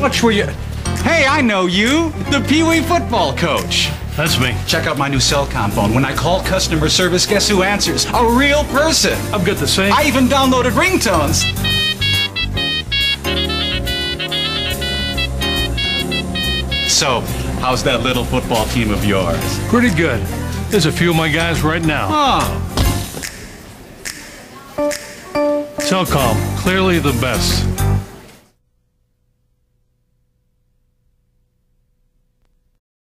Watch where you... Hey, I know you. The Pee Wee football coach. That's me. Check out my new Cellcom phone. When I call customer service, guess who answers? A real person. I've got the same. I even downloaded ringtones. So, how's that little football team of yours? Pretty good. There's a few of my guys right now. Oh, Cellcom, clearly the best.